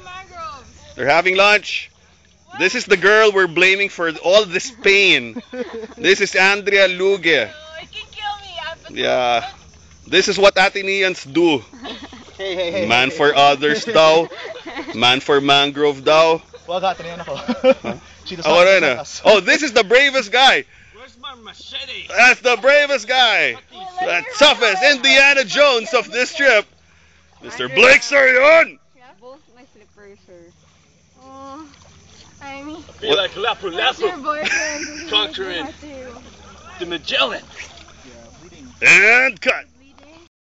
the mangroves. They're having lunch. This is the girl we're blaming for all this pain. This is Andrea Luge. Oh, it can kill me. I have to- Yeah. This is what Athenians do. Hey, hey, hey. Man hey, for hey. others daw. Man for mangrove daw. Wag ha, tinayan ako. Ako rin ah. Oh, this is the bravest guy. Where's my machete? That's the bravest guy. The toughest Indiana Jones of this trip. Mr. Blake Sarion. Both my slippers, sir. Oh, I mean, Be like Lapu where's your Lapu, boyfriend? Conquering. the Magellan. Yeah. And cut.